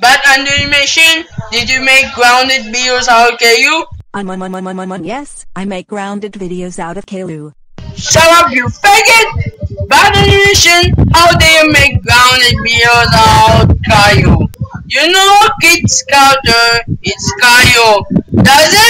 Bad animation, did you make grounded videos out of Caillou? Um, um, um, um, um, um, um, yes, I make grounded videos out of Caillou. Shut up, you faggot! Bad animation, how do you make grounded videos out of Caillou? You know, Kid Scouter, it's Caillou. Does it?